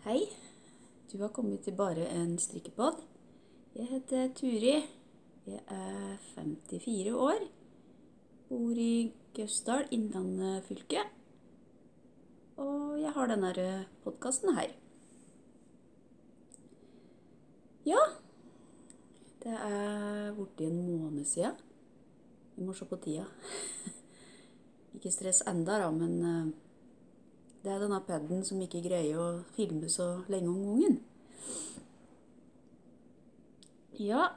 Hei, du har kommet til bare en strikkepod. Jeg heter Turi. Jeg er 54 år. Bor i Gausdal, Innlandet fylke. Og jeg har denne podkasten her. Ja, det er borti en måned sia. Vi må se på tida. Ikke stress enda, da, men eh, det er denne paden som ikke greier å filme så lenge om gangen. Ja,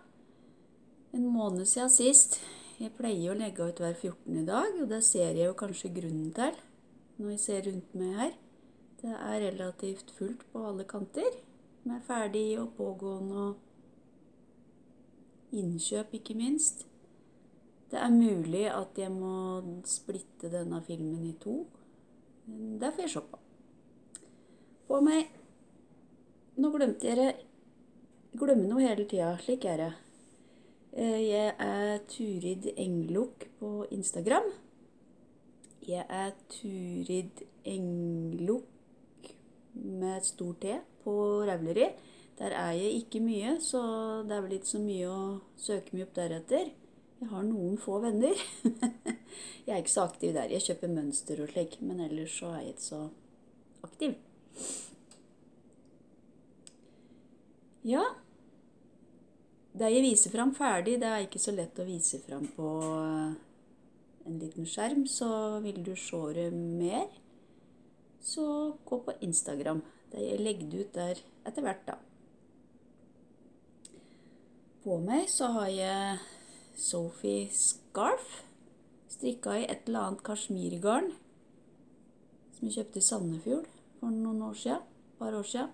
en måned siden sist. Jeg pleier å legge ut hver 14. dag, og det ser jeg jo kanskje grunnen til når jeg ser rundt meg her. Det er relativt fullt på alle kanter, med ferdig og pågående og innkjøp, ikke minst. Det er mulig at jeg må splitte denne filmen i to. Det får jeg se på. På meg Nå glemte jeg det. Glemmer noe hele tida. Slik er det. Jeg er Turid Englok på Instagram. Jeg er Turid Englok med stor T på Rauleri. Der er jeg ikke mye, så det er vel ikke så mye å søke meg opp deretter. Jeg har noen få venner. jeg er ikke så aktiv der. Jeg kjøper mønster og slik, men ellers så er jeg ikke så aktiv. Ja. Det jeg viser fram ferdig, det er ikke så lett å vise fram på eh, en liten skjerm. Så vil du se det mer, så gå på Instagram. Det jeg legger ut der etter hvert, da. På meg så har jeg Sophie Scarf. Strikka i et eller annet kasjmirgarn som jeg kjøpte i Sandefjord for noen år siden. Et par år siden.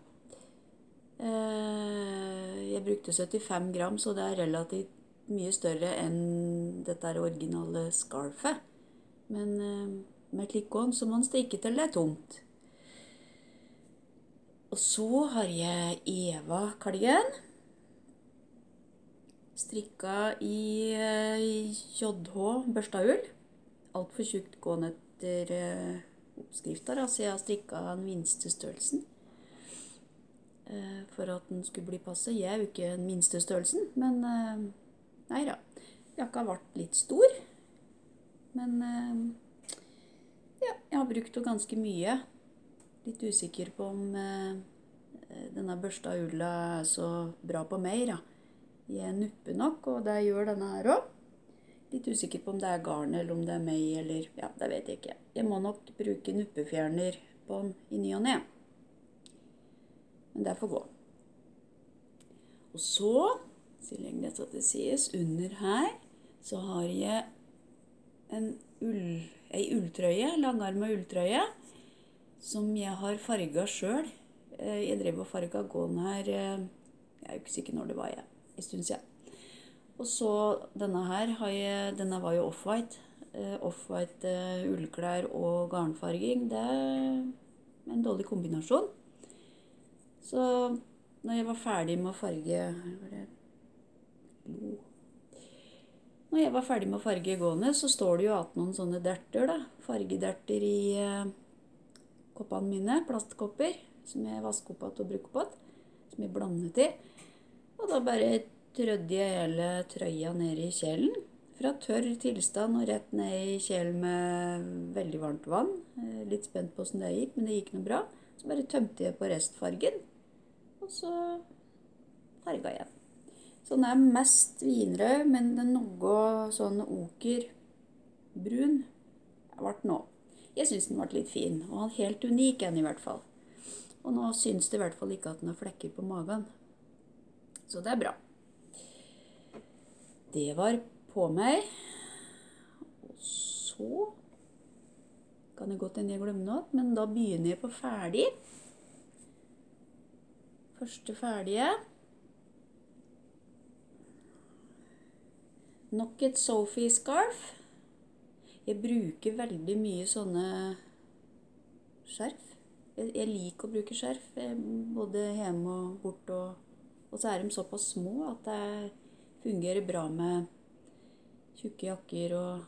Jeg brukte 75 gram, så det er relativt mye større enn dette originale scarfet. Men med klikkånd, så må man strikke til det er tomt. Og så har jeg Eva Kalgen. Strikka i JH børsta ull. Altfor tjukt gående etter oppskrifta, så jeg har strikka den minste størrelsen. For at den skulle bli passe. Jeg er jo ikke den minste størrelsen, men nei da. Jakka ble litt stor. Men ja, jeg har brukt henne ganske mye. Litt usikker på om denne børsta ulla er så bra på meg, da. Jeg nupper nok, og det gjør denne her òg. Litt usikker på om det er garn, eller om det er meg, eller Ja, det vet jeg ikke. Jeg må nok bruke nuppefjerner på den i ny og ne. Men det får gå. Og så, så lenge dette det til sides, under her, så har jeg en ull, ei ulltrøye, langarma ulltrøye, som jeg har farga sjøl. Jeg drev og farga gåen her Jeg er jo ikke sikker når det var, jeg en stund siden. Og så denne her Denne var jo off-white. Off-white ullklær og garnfarging. Det er en dårlig kombinasjon. Så når jeg var ferdig med å farge Når jeg var ferdig med å farge gående, så står det jo igjen noen sånne derter, da. Fargederter i koppene mine. Plastkopper som jeg vasker opp igjen og bruker opp igjen. Som jeg blandet i. Og da bare trødde jeg hele trøya ned i kjelen. Fra tørr tilstand og rett ned i kjelen med veldig varmt vann. Litt spent på åssen det gikk, men det gikk noe bra. Så bare tømte jeg på restfargen, og så farga jeg. Så den er mest vinrød, men den noe sånn okerbrun ble den òg. Jeg syns den ble litt fin, og helt unik en i hvert fall. Og nå syns det i hvert fall ikke at den har flekker på magen. Så det er bra. Det var på meg. Og så kan det godt hende jeg glemmer noe, men da begynner jeg på ferdig. Første ferdige. Nok et Sophie scarf. Jeg bruker veldig mye sånne skjerf. Jeg, liker å bruke skjerf, både hjemme og borte. Og, og så er de såpass små at det fungerer bra med tjukke jakker og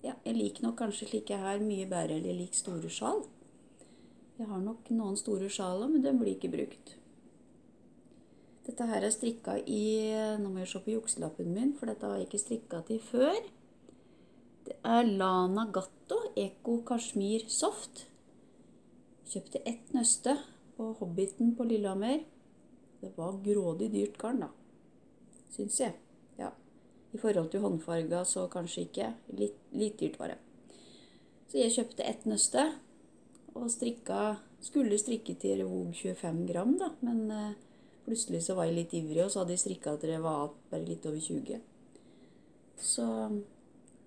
Ja, jeg liker nok kanskje slike her mye bedre, eller liker store sjal. Jeg har nok noen store sjal men den blir ikke brukt. Dette her er strikka i Nå må jeg se på jukselappen min, for dette har jeg ikke strikka til før. Det er Lana Gatto Eco Kashmir Soft. Kjøpte ett nøste på Hobbiten på Lillehammer. Det var grådig dyrt garn, da. Syns jeg. Ja. I forhold til håndfarga så kanskje ikke. Litt, litt dyrt var det. Så jeg kjøpte ett nøste og strikka Skulle strikke til Revog 25 gram, da, men eh, plutselig så var jeg litt ivrig, og så hadde jeg strikka til det var bare litt over 20. Så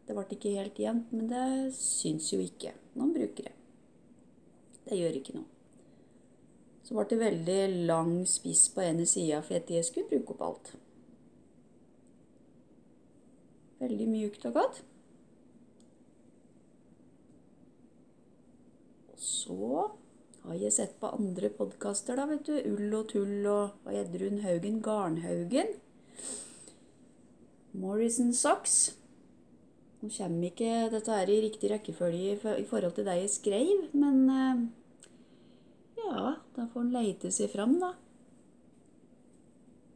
det ble ikke helt jevnt, men det syns jo ikke noen brukere. Det gjør ikke noe. Så ble det veldig lang spiss på ene sida, for jeg skulle bruke opp alt. Veldig mjukt og godt. så har jeg sett på andre podkaster, da, vet du. Ull og tull og Edrun Haugen Garnhaugen. Morrison Socks. Nå kommer ikke dette her i riktig rekkefølge i forhold til det jeg skrev, men eh, ja, da får en leite seg fram, da.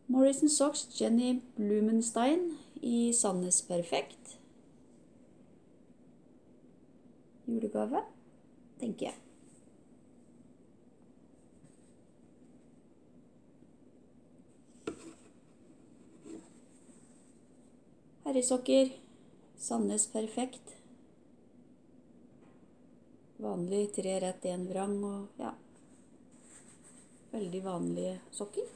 Morrison Socks, Jenny Blumenstein i Sandnes Perfekt. Julegave tenker jeg. Herresokker. Sandnes Perfekt. Vanlig tre rett én vrang og ja Veldig vanlige sokker.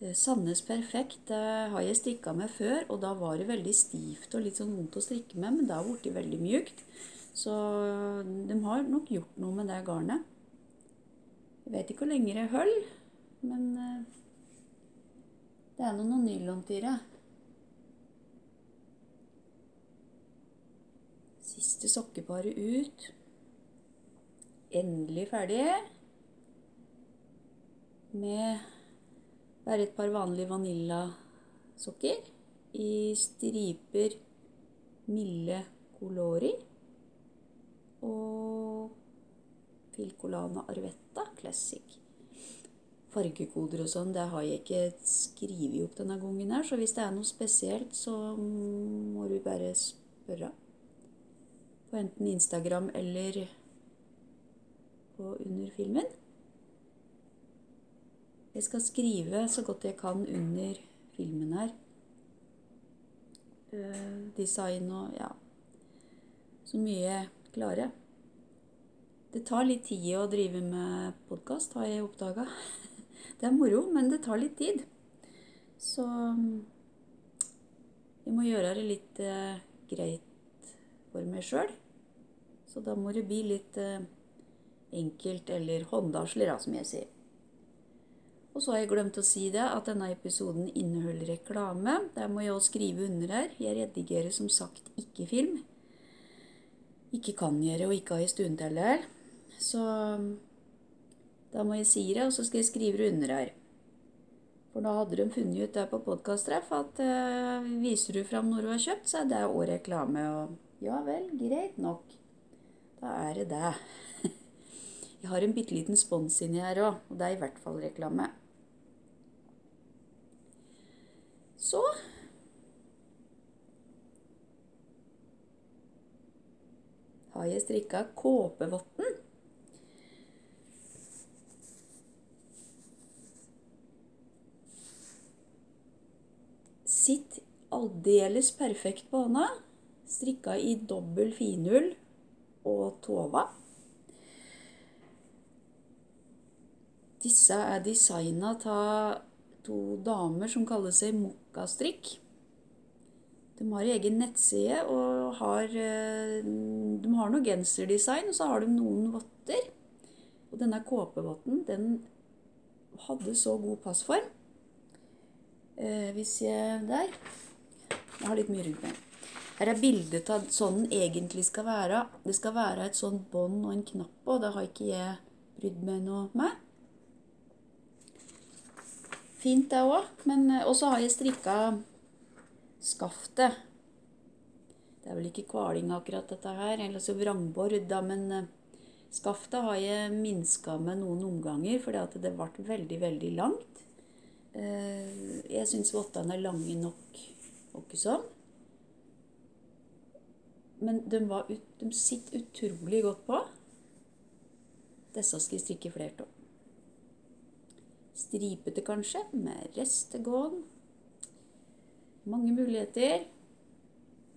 Eh, Sandnes Perfekt det har jeg strikka med før, og da var det veldig stivt og litt sånn vondt å strikke med, men da ble det veldig mjukt. Så de har nok gjort noe med det garnet. Jeg vet ikke hvor lenge det holder, men eh, det er noe nylontyre. Siste sokkeparet ut. Endelig ferdig. Med bare et par vanlige vaniljasokker i striper milde colori og Filcolana Arvetta Classic. Fargekoder og sånn, det har jeg ikke skrevet opp denne gangen her, så hvis det er noe spesielt, så må du bare spørre. På enten Instagram eller på under filmen. Jeg skal skrive så godt jeg kan under filmen her. Uh, design og ja Så mye jeg klarer. Det tar litt tid å drive med podkast, har jeg oppdaga. Det er moro, men det tar litt tid. Så jeg må gjøre det litt eh, greit for meg sjøl. Så da må det bli litt eh, enkelt, eller håndasler, som jeg sier. Og så har jeg glemt å si det, at denne episoden inneholder reklame. Der må jeg også skrive under her. Jeg redigerer som sagt ikke film ikke kan gjøre og ikke har i stund til det. Så da må jeg si det, og så skal jeg skrive det under her. For da hadde de funnet ut der på podkasttreff at eh, viser du fram når du har kjøpt, så er det òg reklame. Og ja vel, greit nok. Da er det det. Jeg har en bitte liten spons inni her òg, og det er i hvert fall reklame. Så har jeg strikka kåpevotten. Sitt aldeles perfekt på hånda. Strikka i dobbel finull og tova. Disse er designa av to damer som kaller seg Mokkastrikk. De har egen nettside og har eh, De har noe genserdesign, og så har de noen votter. Og denne kåpevotten, den hadde så god passform. Eh, hvis jeg Der. Jeg har litt mye rundt meg. Her er bildet av sånn den egentlig skal være. Det skal være et sånt bånd og en knapp på. Det har ikke jeg brydd meg noe med. Fint, det òg. Eh, og så har jeg strikka skaftet. Det er vel ikke kvaling akkurat dette her, eller så vrangbord, da, men eh, Skaftet har jeg minska med noen omganger fordi det ble veldig, veldig langt. Eh, jeg syns vottene er lange nok åkke sånn. Men de, ut, de sitter utrolig godt på. Disse skal jeg strikke flere av. Stripete kanskje, med restegåen. Mange muligheter.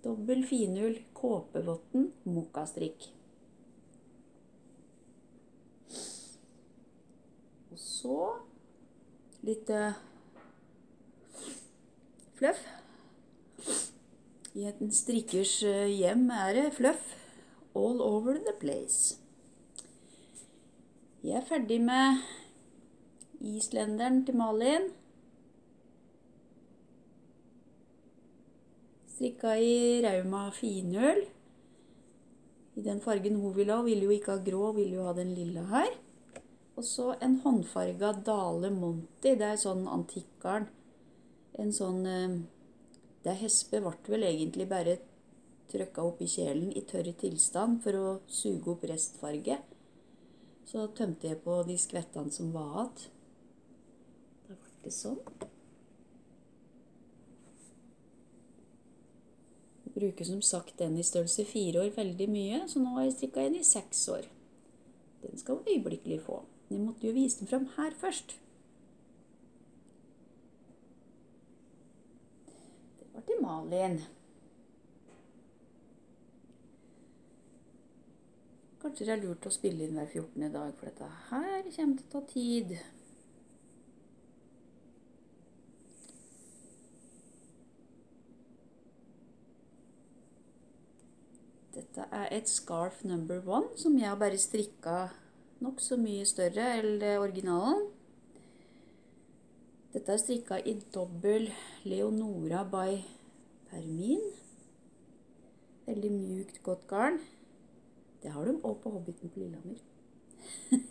Dobbel finull, kåpevotten, mokkastrikk. Og så litt fluff. I en strikkers uh, hjem er det fluff all over the place. Jeg er ferdig med islenderen til Malin. Strikka i Rauma finull. I den fargen hun ville ha. Hun ville jo ikke ha grå, hun ville jo ha den lilla her. Og så en håndfarga Dale Monty. Det er sånn antikkgarn. En sånn det Det hespe ble vel egentlig bare trykka opp i kjelen i tørr tilstand for å suge opp restfarge. Så tømte jeg på de skvettene som var igjen. Sånn. Jeg bruker som sagt den i størrelse fire år veldig mye, så nå har jeg strikka en i seks år. Den skal hun øyeblikkelig få. Jeg måtte jo vise den fram her først. Det var til Malin. Kanskje det er lurt å spille inn hver 14. dag, for dette her kommer til å ta tid. Dette er et scarf number one som jeg har bare strikka nokså mye større enn originalen. Dette er strikka i dobbel Leonora by Permin. Veldig mjukt, godt garn. Det har de òg på Hobbiten på Lillehammer.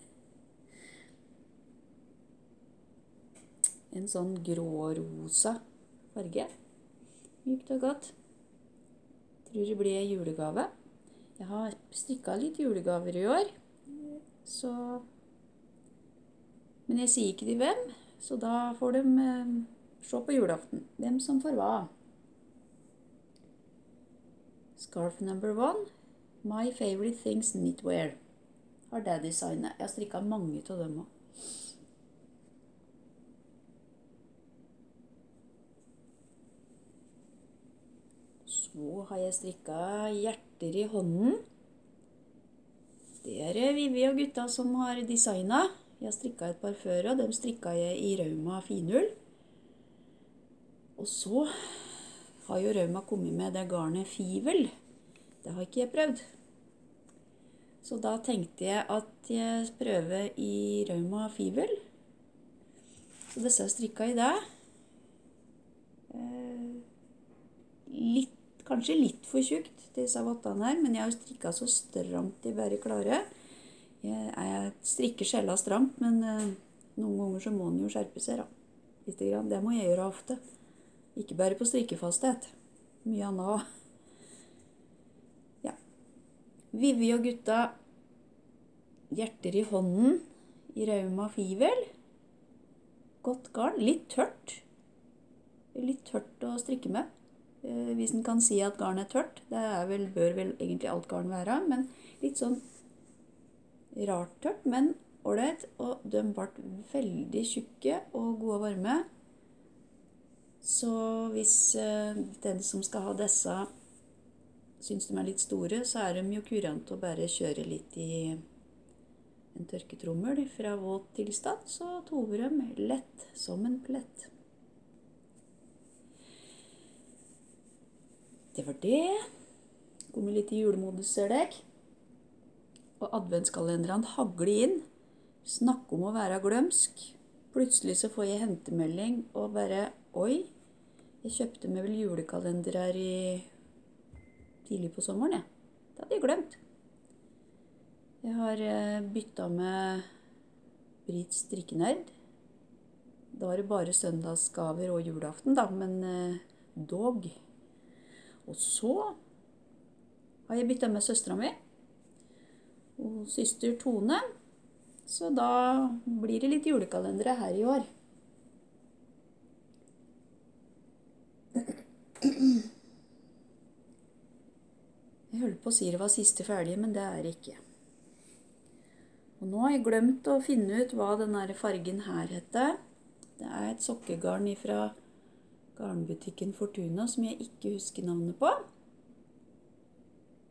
en sånn grå-rosa farge. Mjukt og godt. Tror det blir julegave. Jeg har strikka litt julegaver i år, så Men jeg sier ikke til hvem, så da får de eh, se på julaften hvem som får hva. Scarf number one. My favorite things knitwear. Har det designet. Jeg har strikka mange av dem òg. Så har jeg strikka hjerter i hånden. Det er Vivi og gutta som har designa. Jeg har strikka et par før, og dem strikka jeg i Rauma finull. Og så har jo Rauma kommet med det garnet Fivel. Det har ikke jeg prøvd. Så da tenkte jeg at jeg prøver i Rauma Fivel. Så disse er strikka i det. Eh, litt, kanskje litt for tjukt, disse vottene her, men jeg har strikka så stramt de bare klarer. Jeg, jeg strikker sjela stramt, men eh, noen ganger så må en jo skjerpe seg, da. Lite grann. Det må jeg gjøre ofte. Ikke bare på strikkefasthet. Mye annet òg. Vivi og gutta hjerter i hånden i Rauma Fivel. Godt garn. Litt tørt. Litt tørt å strikke med. Eh, hvis en kan si at garn er tørt. Det er vel, bør vel egentlig alt garn være. Men litt sånn rart tørt, men ålreit. Og de ble veldig tjukke og gode og varme. Så hvis eh, den som skal ha disse syns de er litt store, så er de jo kurante å bare kjøre litt i en tørketrommel fra våt tilstand, så tover de lett som en plett. Det var det. Kommer litt i julemodus, ser dere. Og adventskalenderne hagler inn. Snakke om å være glømsk. Plutselig så får jeg hentemelding og bare Oi, jeg kjøpte meg vel julekalender her i tidlig på sommeren, jeg. Det hadde jeg glemt. Jeg har eh, bytta med Brits strikkenerd. Da var det bare søndagsgaver og julaften, da, men eh, dog. Og så har jeg bytta med søstera mi. og søster Tone. Så da blir det litt julekalendere her i år. Jeg holdt på å si det var siste ferdige, men det er det ikke. Og nå har jeg glemt å finne ut hva denne fargen her heter. Det er et sokkegarn fra garnbutikken Fortuna som jeg ikke husker navnet på.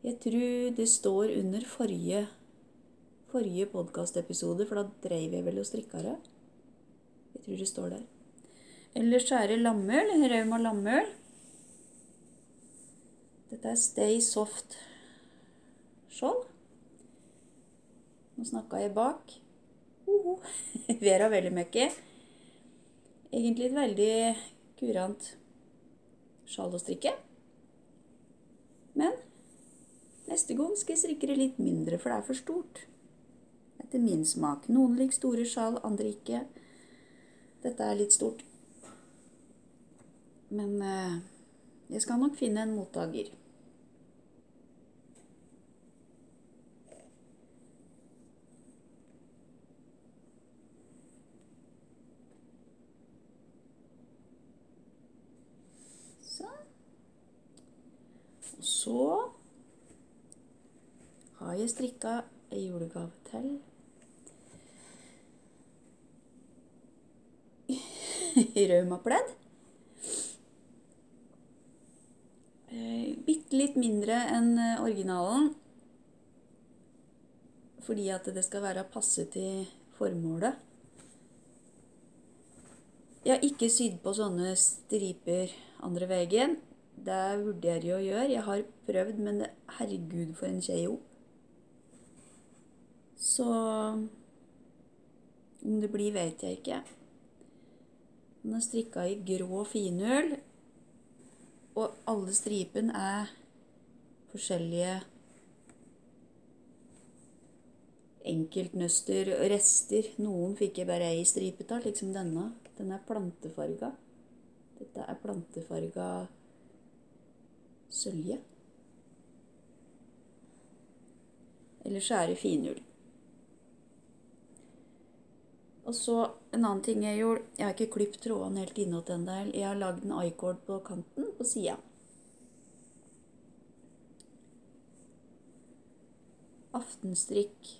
Jeg tror det står under forrige, forrige podkastepisode, for da dreiv jeg vel og strikka det. Jeg tror det står der. Ellers så er det lammøl, Rauma lammøl. Dette er Stay Soft skjold. Nå snakka jeg bak. Uh -huh. Vera Vellemekke. Egentlig et veldig kurant sjal å strikke. Men neste gang skal jeg strikke det litt mindre, for det er for stort. Etter min smak. Noen liker store sjal, andre ikke. Dette er litt stort. Men eh, jeg skal nok finne en mottaker. Og så har jeg strikka ei julegave til. Raumapledd. Eh, Bitte litt mindre enn originalen. Fordi at det skal være passe til formålet. Jeg har ikke sydd på sånne striper andre veien. Det vurderer jeg å gjøre. Jeg har prøvd, men det, herregud, for en kjei jobb. Så om det blir, vet jeg ikke. Den er strikka i grå finull, og alle stripene er forskjellige enkeltnøster og rester. Noen fikk jeg bare ei stripe av, liksom denne. Den er plantefarga. Dette er plantefarga sølje. Eller så er det finull. Og så en annen ting jeg gjorde Jeg har ikke klippet trådene helt innåt del. Jeg har lagd en i-cord på kanten på sida. Aftenstrikk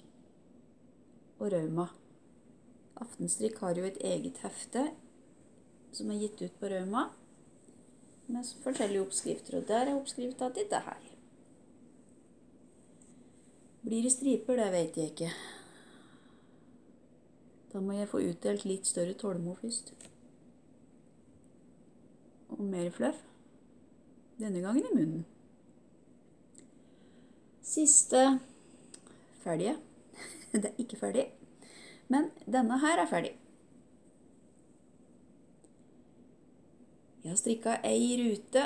og Rauma. Aftenstrikk har jo et eget hefte som er gitt ut på Rauma med forskjellige oppskrifter. Og der er oppskrifta til dette her. Blir det striper, det vet jeg ikke. Da må jeg få utdelt litt større tålmo først. Og mer fluff. Denne gangen i munnen. Siste ferdige. Det er ikke ferdig. Men denne her er ferdig. Jeg har strikka ei rute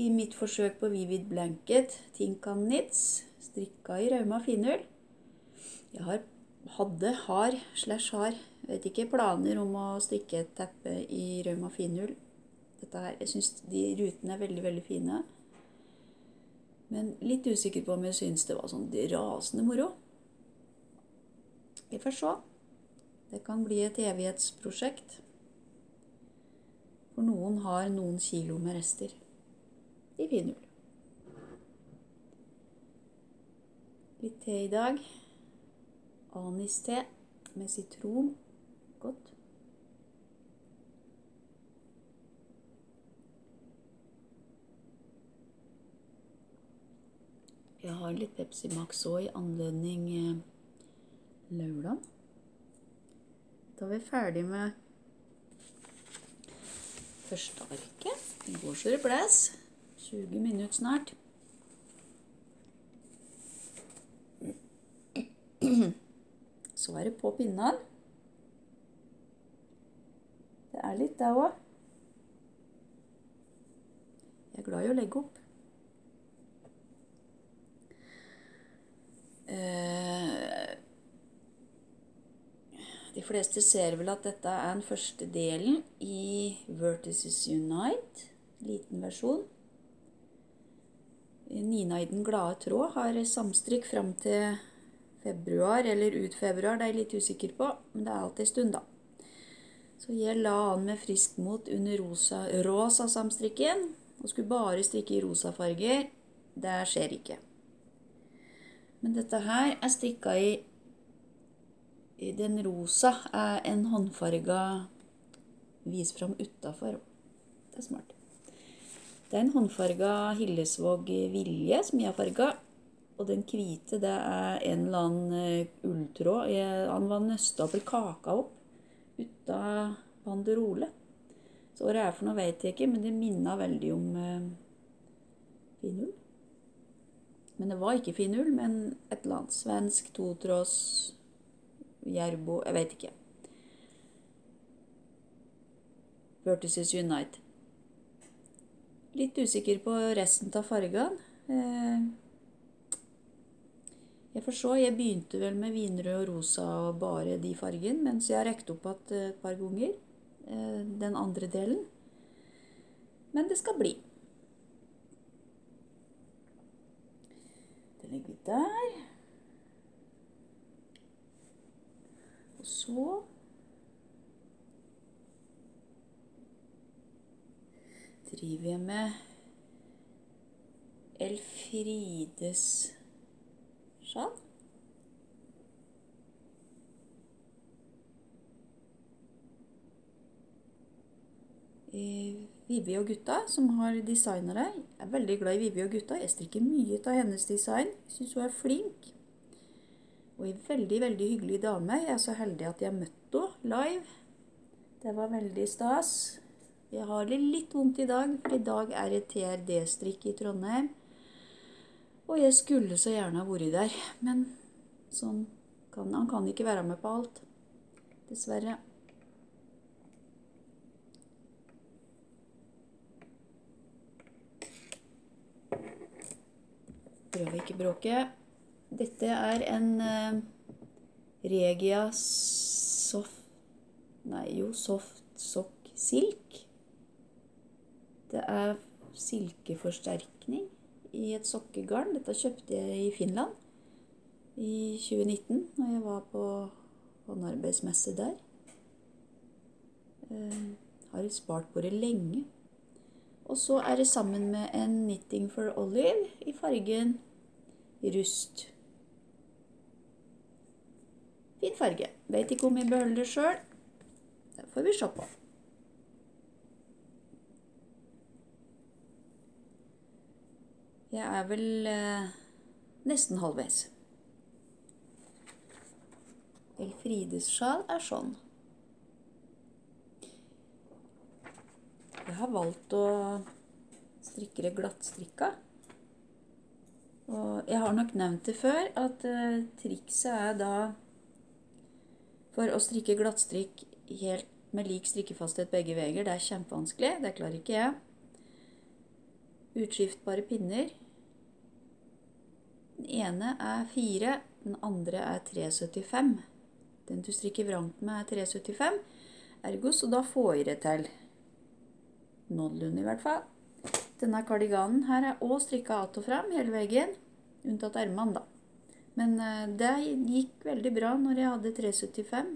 i mitt forsøk på Vivid Blanket Tinkan Knits. Strikka i Rauma finull. Jeg har, hadde, har, slash har, vet ikke, planer om å strikke et teppe i Rauma finull. Dette her, Jeg syns de rutene er veldig, veldig fine. Men litt usikker på om jeg syns det var sånn rasende moro. Vi får se. Det kan bli et evighetsprosjekt. For noen har noen kilo med rester i finull. Litt te i dag. Aniste med sitron. Godt. Jeg har litt Pepsi Max òg i anledning eh, lørdag. Da er vi ferdig med første arket. Det går så det blæs. 20 minutter snart. Så er det på pinnene. Det er litt, der òg. Jeg er glad i å legge opp. Eh, de fleste ser vel at dette er den første delen i Vertices Unite. Liten versjon. Nina i den glade tråd har samstrikk fram til februar, eller ut februar, det er jeg litt usikker på. Men det er alltid en stund, da. Så jeg la an med friskt mot under rosa, rosa samstrikken, og skulle bare strikke i rosa farger. Det skjer ikke. Men dette her er strikka i, Den rosa er en håndfarga Vis fram utafor. Det er smart. Det er en håndfarga Hillesvåg Vilje som jeg har farga. Og den hvite, det er en eller annen ulltråd. Han var nøsta opp eller kaka opp ut av banderole. Så det er for noe, vet jeg ikke, men det minna veldig om eh, finull. Men det var ikke finull, men et eller annet. Svensk, totråds, jerbo Jeg vet ikke. Vertices Unite. Litt usikker på resten av fargene. Eh, jeg får se. Jeg begynte vel med vinrød og rosa og bare de fargene, mens jeg har rekt opp igjen et par ganger eh, den andre delen. Men det skal bli. Det legger vi der. Og så driver jeg med Elfrides sjal. Vivi og gutta, som har designa det. Jeg er veldig glad i Vivi og gutta. Jeg strikker mye av hennes design. Syns hun er flink. Og ei veldig, veldig hyggelig dame. Jeg er så heldig at jeg møtte henne live. Det var veldig stas. Jeg har det litt vondt i dag, for i dag er det TRD-strikk i Trondheim. Og jeg skulle så gjerne ha vært der, men sånn kan han kan ikke være med på alt. Dessverre. Prøv ikke bråke. Dette er en uh, Regia soft Nei, jo, soft sock silk. Det er silkeforsterkning i et sokkegarn. Dette kjøpte jeg i Finland i 2019, når jeg var på håndarbeidsmesse der. Uh, har spart på det lenge. Og så er det sammen med en Knitting for Olive i fargen rust. Fin farge. Vet ikke om jeg beholder det sjøl. Det får vi se på. Jeg er vel eh, nesten halvveis. Elfrides sjal er sånn. Jeg har valgt å strikke det glattstrikka. Og jeg har nok nevnt det før, at eh, trikset er da For å strikke glattstrikk helt med lik strikkefasthet begge veier, det er kjempevanskelig. Det klarer ikke jeg. Utskiftbare pinner. Den ene er 4, den andre er 3,75. Den du strikker vrangt med, er 3,75. Ergo, så da får jeg det til. Noenlunde, i hvert fall. Denne kardiganen her er òg strikka att og fram hele veien, unntatt ermene, da. Men uh, det gikk veldig bra når jeg hadde 375.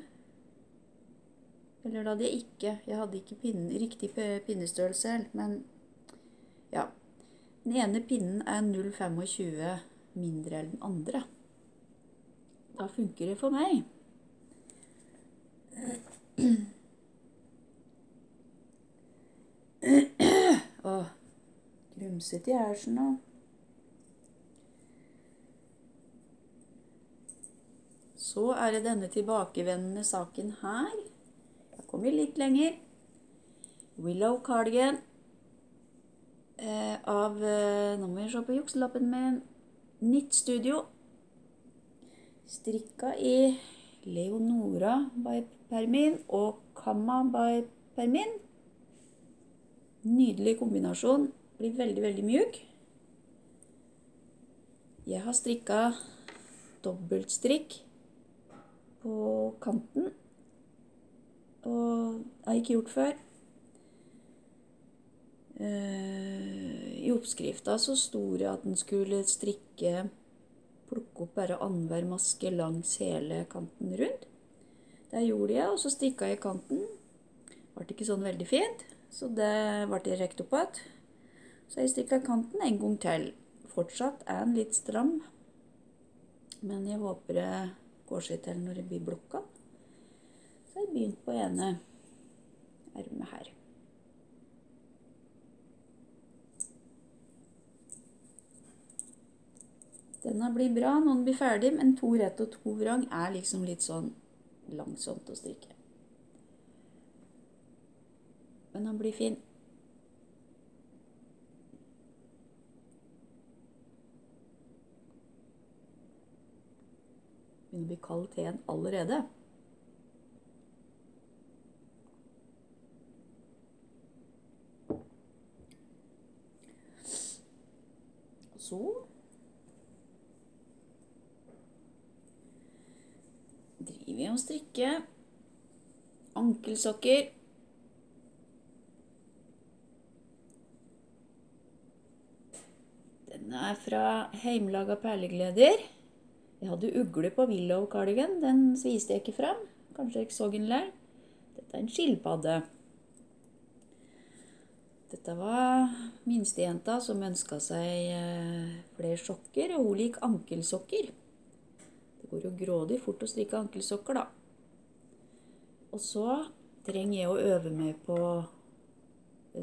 Eller da hadde jeg ikke Jeg hadde ikke pinne, riktig pinnestørrelse, men ja. Den ene pinnen er 0,25 mindre enn den andre. Da funker det for meg. Å, grumsete i sånn nå. Så er det denne tilbakevendende saken her. Da kommer litt lenger. Willow Cardigan eh, av eh, Nå må vi se på jukselappen min. Nytt studio. Strikka i Leonora by Permin og Kamma by Permin. Nydelig kombinasjon. Blir veldig, veldig mjuk. Jeg har strikka dobbeltstrikk på kanten. Og det har jeg ikke gjort før. Uh, I oppskrifta så sto det at en skulle strikke Plukke opp bare annenhver maske langs hele kanten rundt. Det gjorde jeg, og så strikka jeg kanten. Ble ikke sånn veldig fint, så det ble jeg rekt opp igjen. Så jeg strikka kanten en gang til. Fortsatt er den litt stram, men jeg håper det seg når det blir blokka. Så jeg begynt på ene ermet her. Denne blir bra noen blir ferdig, men to rett og to vrang er liksom litt sånn langsomt å strikke. Men den blir fin. Begynner å bli kald teen allerede. Så driver vi og strikker ankelsokker. Den er fra Heimelaga perlegleder. Jeg hadde ugle på willow-kardigan. Den viste jeg ikke fram. Kanskje jeg ikke så den der. Dette er en skilpadde. Dette var minstejenta som ønska seg eh, flere sokker, og hun liker ankelsokker. Det går jo grådig fort å strikke ankelsokker, da. Og så trenger jeg å øve meg på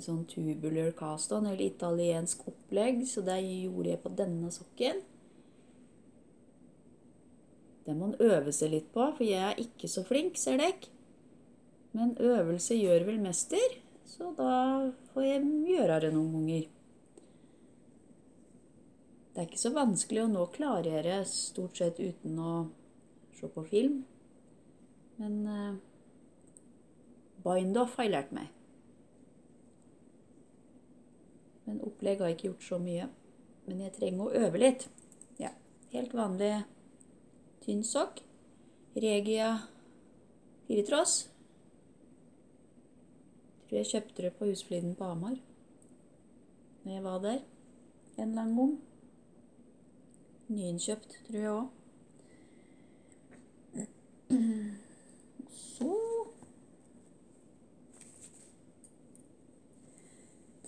sånn tubular caston, eller italiensk opplegg, så det gjorde jeg på denne sokken. Det må en øve seg litt på, for jeg er ikke så flink, ser dere. Men øvelse gjør vel mester, så da får jeg gjøre det noen ganger. Det er ikke så vanskelig å nå klargjøre stort sett uten å se på film. Men uh, bind-off har jeg lært meg. Men opplegg har jeg ikke gjort så mye. Men jeg trenger å øve litt. Ja, helt vanlig tynn sokk. Regia firetross. Tror jeg kjøpte det på Husfliden på Hamar når jeg var der en lang gang. Nyinnkjøpt, tror jeg òg. Så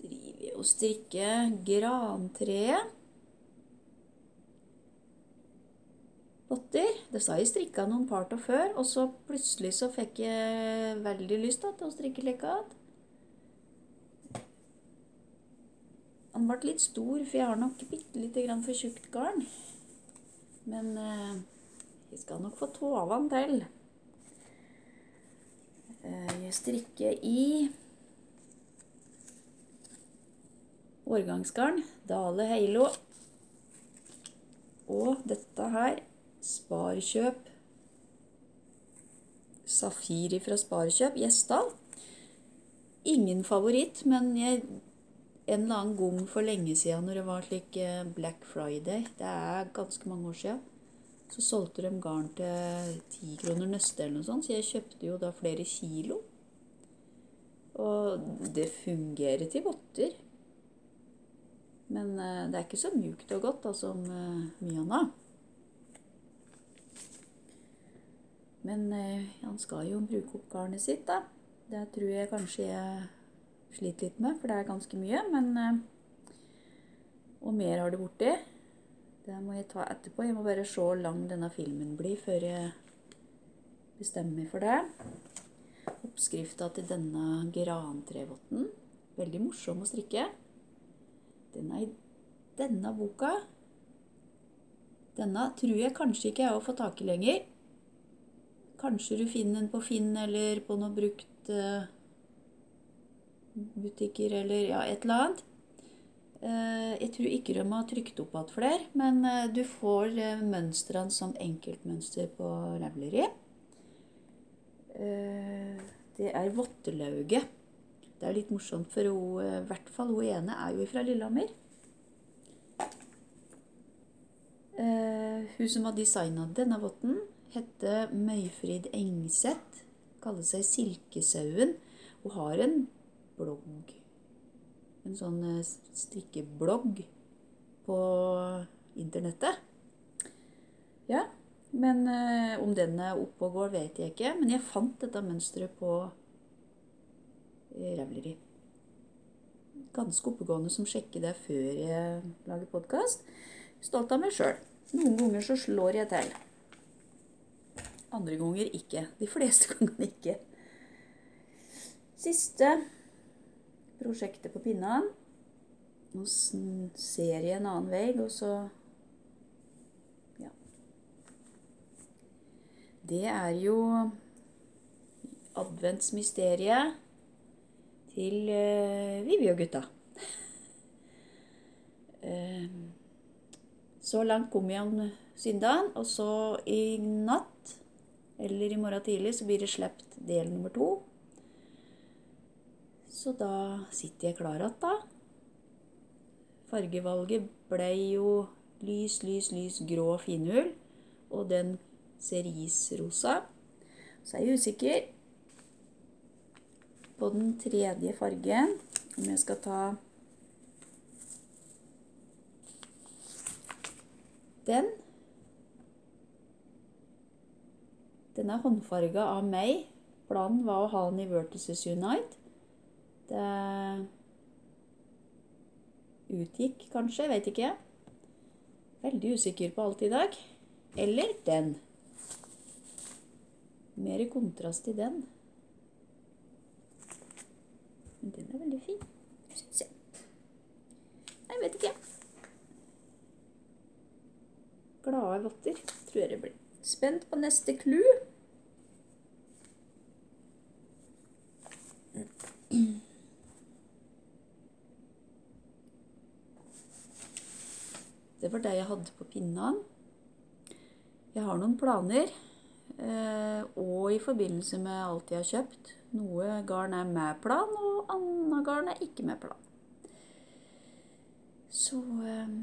driver jeg og strikker grantreet. Votter. Det sa jeg strikka noen parter før, og så plutselig så fikk jeg veldig lyst da, til å strikke igjen. Han ble litt stor, for jeg har nok bitte lite grann for tjukt garn. Men eh, jeg skal nok få av han til. Eh, jeg strikker i årgangsgarn, Dale Heilo. Og dette her, Sparkjøp. Safiri fra Sparkjøp, Gjesdal. Ingen favoritt, men jeg, en eller annen gang for lenge siden når det var slik Black Friday, det er ganske mange år siden, så solgte de garn til ti kroner nøstet eller noe sånt, så jeg kjøpte jo da flere kilo. Og det fungerer til votter. Men uh, det er ikke så mjukt og godt da, som uh, mye annet. Men uh, han skal jo bruke opp garnet sitt, da. Det tror jeg kanskje jeg sliter litt med, for det er ganske mye. Men Og mer har det borti. Det må jeg ta etterpå. Jeg må bare se hvor lang denne filmen blir før jeg bestemmer meg for det. Oppskrifta til denne grantrevotten. Veldig morsom å strikke. Den er i denne boka. Denne tror jeg kanskje ikke jeg har fått tak i lenger. Kanskje du finner den på Finn eller på noe brukt uh, butikker eller ja, et eller annet. Uh, jeg tror ikke de har trykt opp igjen flere, men uh, du får mønstrene som enkeltmønster på Ravelry. det er vottelauget. Det er litt morsomt, for hun, i hvert fall hun ene er jo fra Lillehammer. Hun som har designa denne votten, heter Møyfrid Engseth. Kaller seg Silkesauen. Hun har en blogg. en sånn eh, strikkeblogg på internettet. Ja, men eh, om den er oppe og går, vet jeg ikke. Men jeg fant dette mønsteret på eh, Ganske oppegående som sjekker det før jeg lager podkast. Stolt av meg sjøl. Noen ganger så slår jeg til. Andre ganger ikke. De fleste gangene ikke. Siste prosjektet på pinnene. Nå ser jeg en annen vei, og så Ja. Det er jo adventsmysteriet til uh, Vivi og gutta. Uh, så langt kom jeg om søndagen, og så i natt eller i morgen tidlig så blir det sluppet del nummer to. Så da sitter jeg klar igjen, da. Fargevalget ble jo lys, lys, lys grå finhull, Og den ser isrosa. Så er jeg usikker på den tredje fargen. Om jeg skal ta den. Den er håndfarga av meg. Planen var å ha den i Vertices Unite. Det utgikk kanskje, jeg vet ikke. Veldig usikker på alt i dag. Eller den. Mer kontrast i den. Men den er veldig fin, syns jeg. Jeg vet ikke. Glade votter, tror jeg det blir. Spent på neste clou. Det var det jeg hadde på pinnen. Jeg har noen planer. Eh, og i forbindelse med alt jeg har kjøpt. Noe garn er med plan, og annet garn er ikke med plan. Så eh,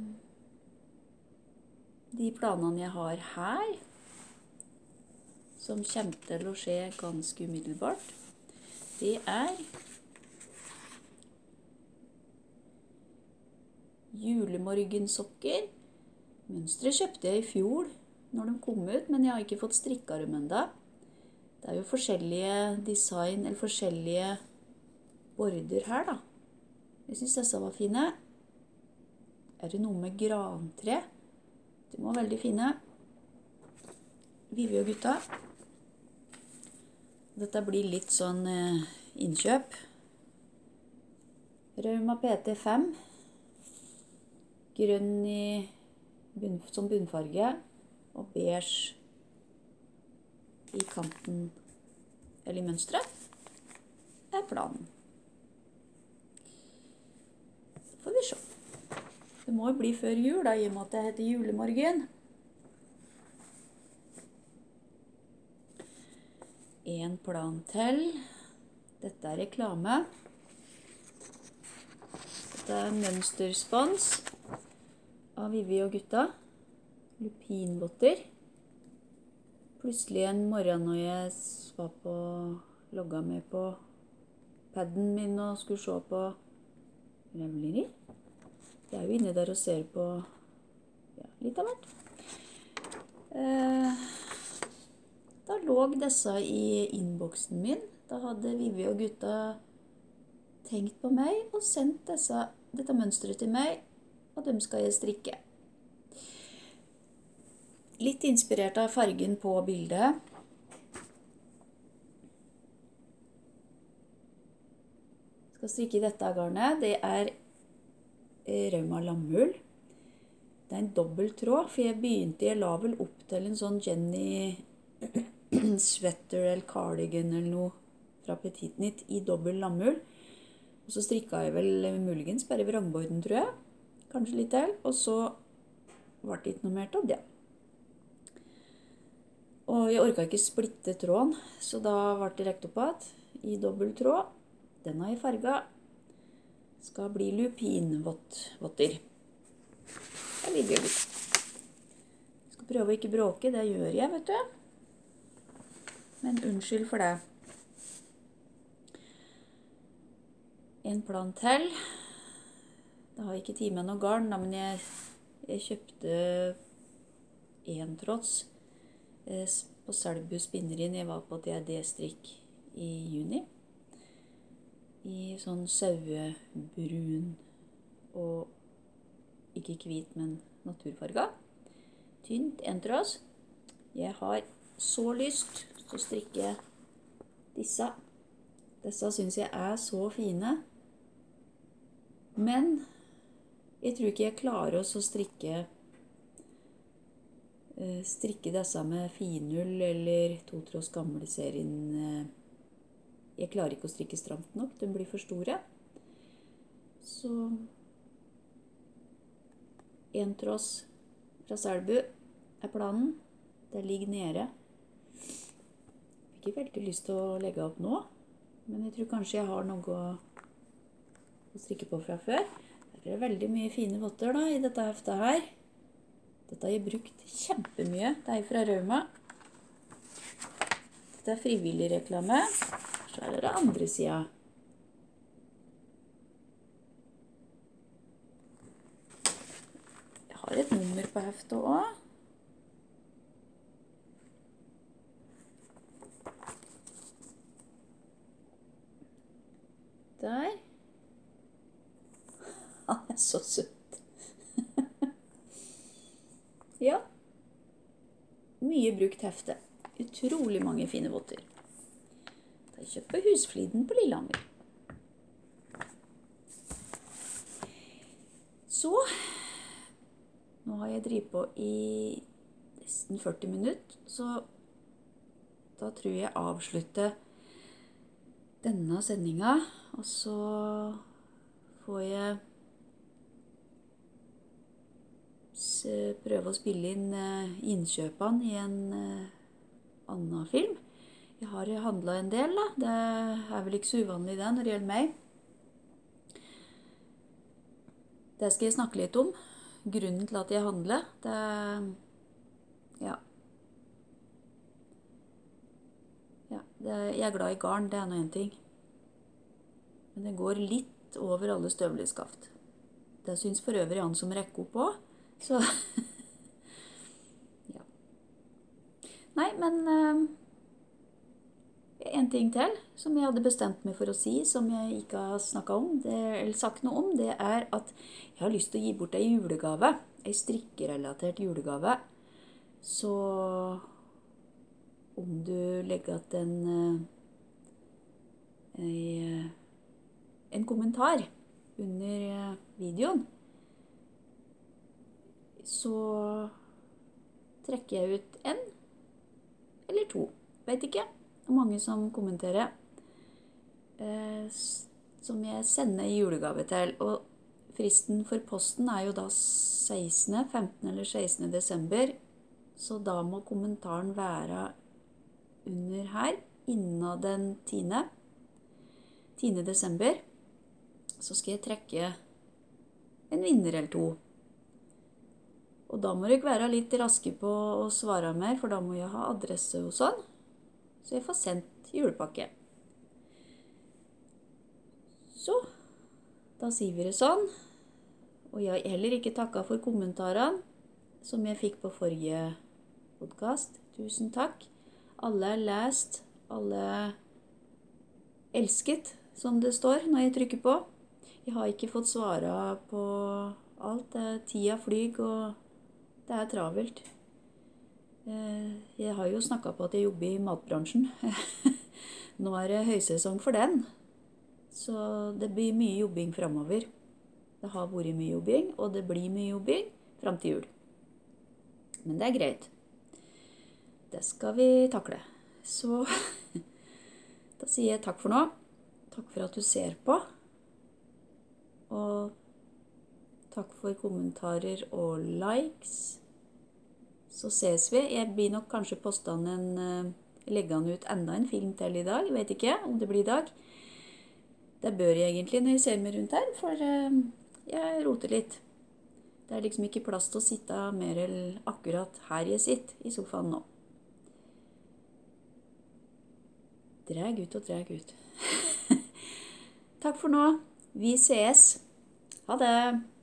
De planene jeg har her, som kommer til å skje ganske umiddelbart, det er julemorgensokker. Mønsteret kjøpte jeg i fjor når de kom ut, men jeg har ikke fått strikka dem ennå. Det er jo forskjellige design, eller forskjellige border her, da. Jeg syns disse var fine. Er det noe med grantre? De var veldig fine. Vivi og gutta. Dette blir litt sånn eh, innkjøp. Rauma PT5 grønn i som bunnfarge og beige i kanten eller i mønsteret er planen. Så får vi se. Det må jo bli før jul, da, i og med at det heter julemorgen. En plan til. Dette er reklame. Dette er mønsterspons av Vivi og gutta. Lupinvotter. Plutselig en morgen når jeg var på logga med på paden min og skulle se på Revleri Jeg er jo inne der og ser på ja, litt av hvert. Eh, da lå disse i innboksen min. Da hadde Vivi og gutta tenkt på meg og sendt disse, dette mønsteret til meg og dem skal jeg strikke. Litt inspirert av fargen på bildet. Skal strikke dette garnet. Det er eh, Rauma lammull. Det er en dobbel tråd, for jeg begynte Jeg la vel opp til en sånn Jenny sweater eller cardigan eller noe fra Petit Knit i dobbel lammull. Og så strikka jeg vel muligens bare vrangborden, tror jeg kanskje litt til. Og så ble det ikke noe mer av det. Og jeg orka ikke splitte tråden, så da ble det rekt opp igjen i dobbel tråd. Den har jeg farga. Skal bli lupinvotter. Det er litt Skal prøve å ikke bråke. Det gjør jeg, vet du. Men unnskyld for det. En plan til. Da har jeg ikke med noe garn, da, men jeg, jeg kjøpte én tråds eh, på Selbu spinneri jeg var på DRD-strikk i juni. I sånn sauebrun og ikke hvit, men naturfarga. Tynt entråds. Jeg har så lyst til å strikke disse. Disse syns jeg er så fine. Men jeg tror ikke jeg klarer å strikke eh, strikke disse med finull eller totråds gamleserien. serien. jeg klarer ikke å strikke stramt nok. De blir for store. Så entråds fra Selbu er planen. Det ligger nede. Fikk ikke veldig lyst til å legge opp nå, men jeg tror kanskje jeg har noe å strikke på fra før. Det er veldig mye fine votter i dette heftet her. Dette har jeg brukt kjempemye. Det er fra Rauma. Dette er frivillig reklame. Så er det det andre sida. Jeg har et nummer på heftet òg. Der. Han er så søtt. ja. Mye brukt hefte. Utrolig mange fine votter. Det er kjøpt på Husfliden på Lillehammer. Så Nå har jeg drevet på i nesten 40 minutter, så da tror jeg avslutter denne sendinga. Og så får jeg prøve å spille inn innkjøpene i en annen film. Jeg har handla en del, da. Det er vel ikke så uvanlig det når det gjelder meg. Det skal jeg snakke litt om. Grunnen til at jeg handler, det Ja. ja det, jeg er glad i garn, det er nå én ting. Men det går litt over alle støvleskaft. Det syns for øvrig han som rekker opp òg. Så Ja. Nei, men uh, En ting til som jeg hadde bestemt meg for å si, som jeg ikke har snakka om, det, eller sagt noe om, det er at jeg har lyst til å gi bort ei julegave. Ei strikkerelatert julegave. Så om du legger igjen en, uh, en kommentar under videoen så trekker jeg ut en eller to. Vet ikke. Det er mange som kommenterer. Eh, som jeg sender i julegave til. Og fristen for posten er jo da 16., 15. eller 16. desember. Så da må kommentaren være under her innen den 10. 10. desember. Så skal jeg trekke en vinner eller to. Og da må dere være litt raske på å svare mer, for da må jeg ha adresse og sånn. Så jeg får sendt julepakke. Så da sier vi det sånn. Og jeg har heller ikke takka for kommentarene som jeg fikk på forrige podkast. Tusen takk. Alle er lest. Alle elsket, som det står når jeg trykker på. Jeg har ikke fått svara på alt. Tida flyr, og det er travelt. Eh, jeg har jo snakka på at jeg jobber i matbransjen. Nå er det høysesong for den. Så det blir mye jobbing framover. Det har vært mye jobbing, og det blir mye jobbing fram til jul. Men det er greit. Det skal vi takle. Så da sier jeg takk for nå. Takk for at du ser på. Og Takk for kommentarer og likes. Så ses vi. Jeg blir nok kanskje posta en uh, han ut enda en film til i dag. Vet ikke om det blir i dag. Det bør jeg egentlig når jeg ser meg rundt her, for uh, jeg roter litt. Det er liksom ikke plass til å sitte mer enn akkurat her jeg sitter, i sofaen nå. Dreg ut og dreg ut. Takk for nå. Vi sees. Ha det!